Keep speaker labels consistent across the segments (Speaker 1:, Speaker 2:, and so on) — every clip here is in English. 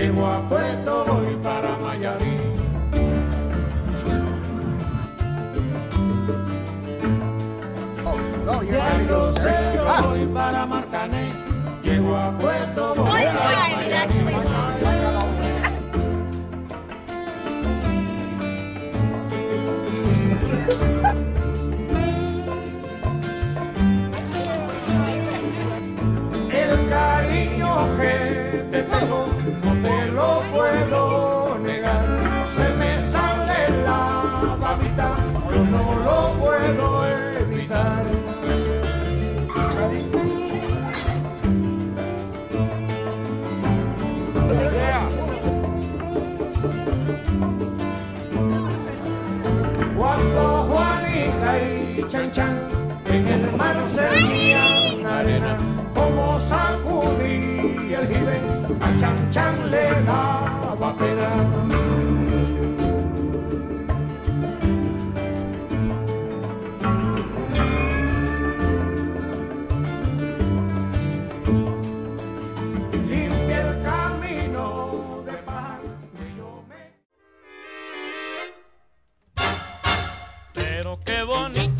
Speaker 1: de Guapueto voy para Mayarín. De Alto Cedro voy para Marcané, llego a Puerto voy para Mayarín. El cariño que te tengo
Speaker 2: Pero qué bonito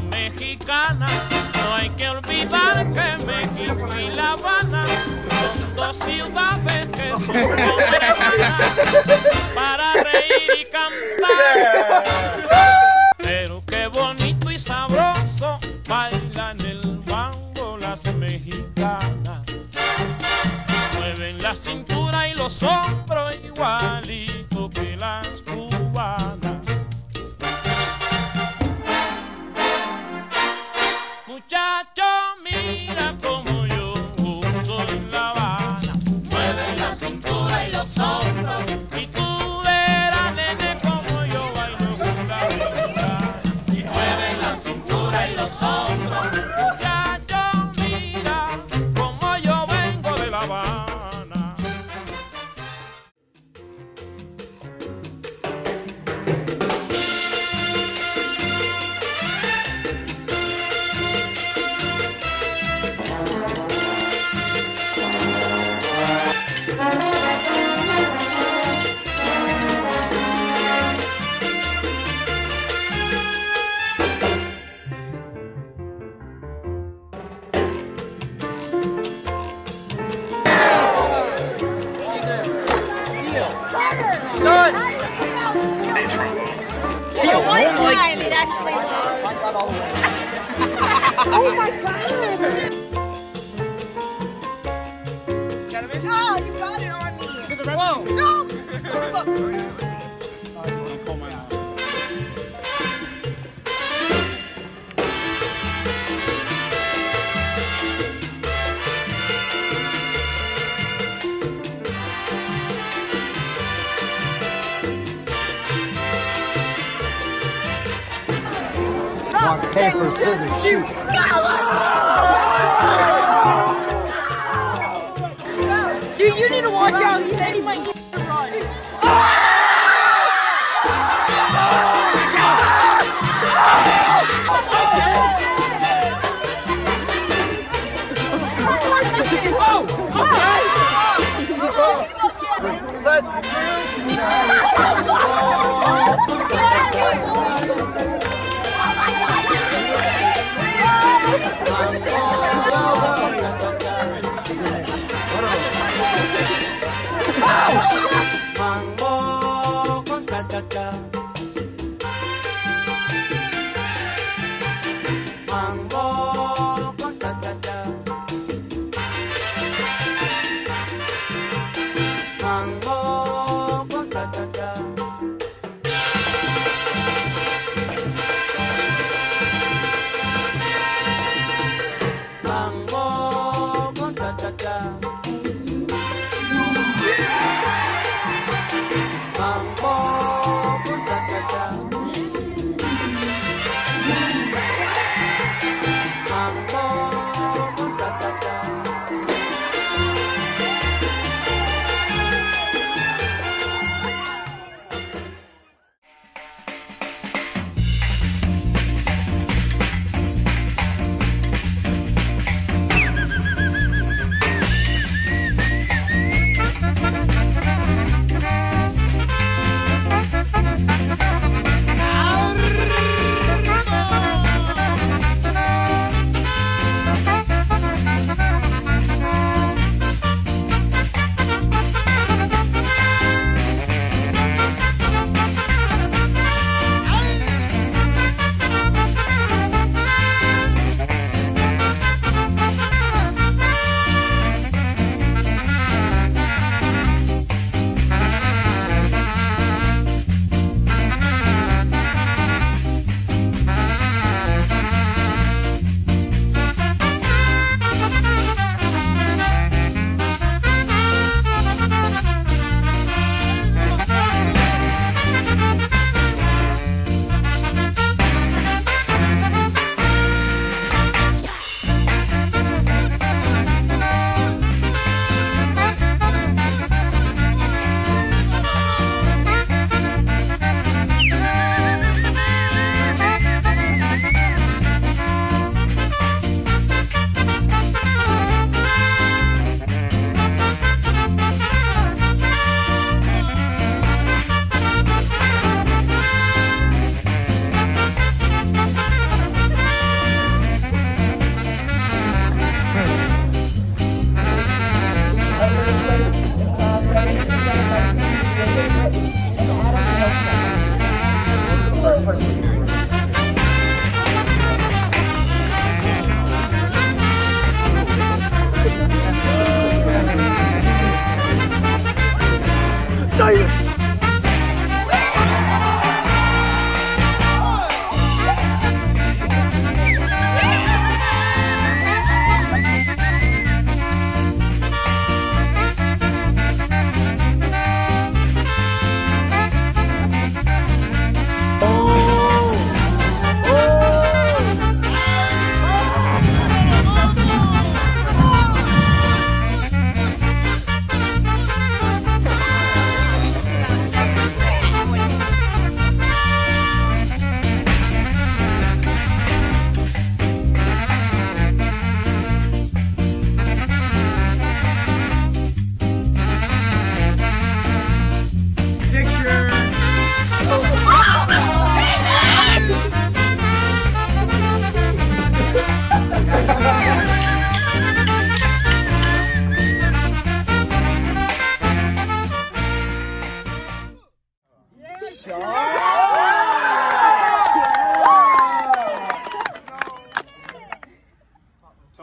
Speaker 2: mexicana. No hay que olvidar que México y La Habana son dos ciudades que son
Speaker 3: Oh, my god! Gentlemen, oh, you got it on me. No!
Speaker 4: Rock, paper, scissors, shoot.
Speaker 3: Dude, you need to watch out. He said he might run.
Speaker 5: Oh.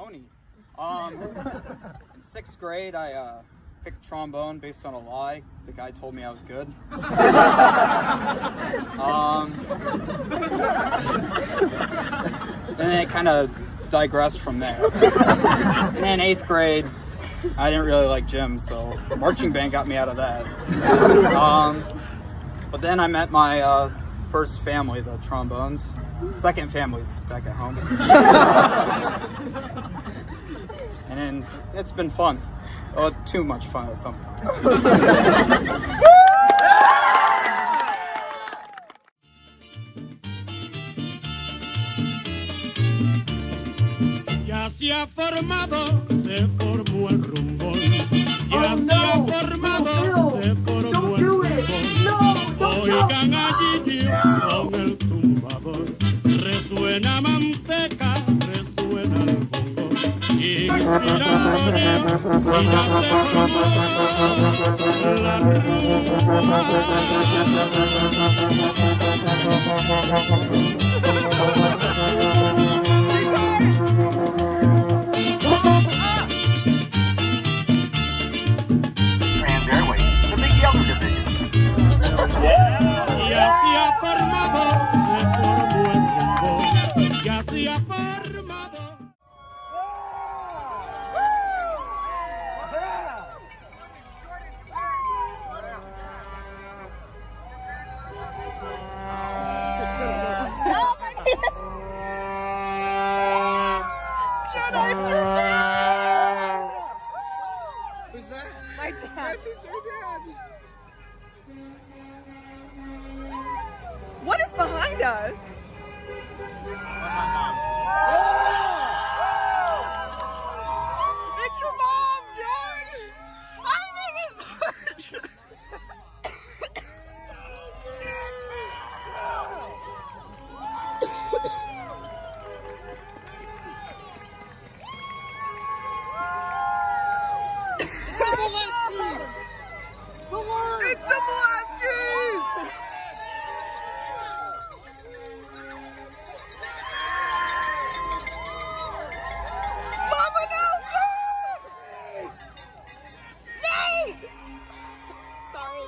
Speaker 4: Tony. Um, in sixth grade, I uh, picked trombone based on a lie. The guy told me I was good. um, and then it kind of digressed from there. And then eighth grade, I didn't really like gym, so marching band got me out of that. Um, but then I met my uh, first family, the trombones. Second family's back at home. and then it's been fun. Oh, too much fun at sometimes.
Speaker 6: Ya se ha formado, se formó el rumbo.
Speaker 7: Airways, the big yellow division.
Speaker 3: dad. That's dad. What is behind us? It's your mom, Jen! I think it's It's the Blaskies! Mama Nelson! Nate! Sorry.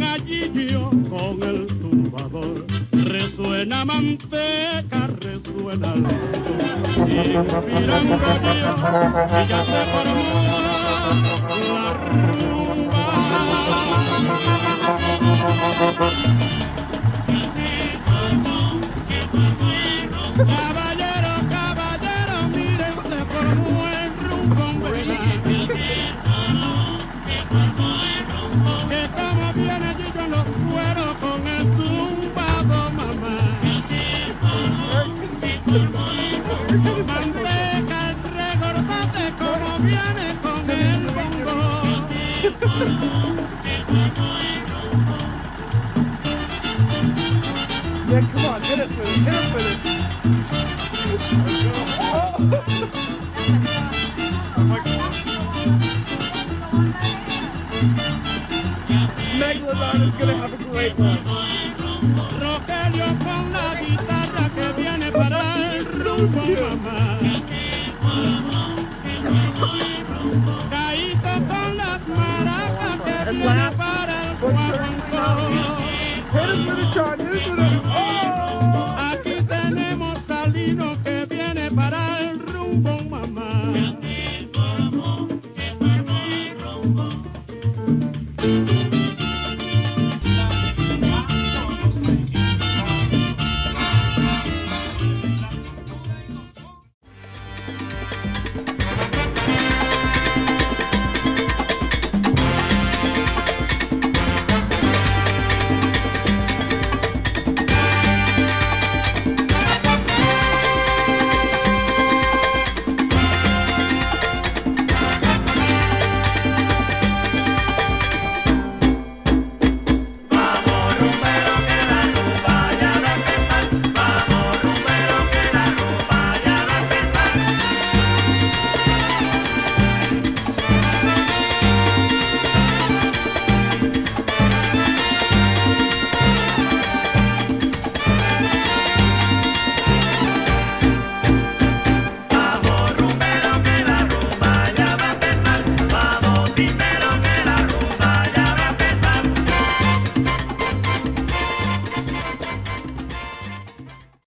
Speaker 6: allí yo con el tumbador. Resuena manteca, resuena luz. Inspirando y ya se formó la se formó, rumba.
Speaker 8: Yeah, come on, hit it for it. Hit it for it. Megalodon is gonna have a great one.
Speaker 6: Rogelio con la guitarra que viene para el rumbo, mamá. Que viene para el guaguancó.
Speaker 8: Hit. Hit it for the. Oh!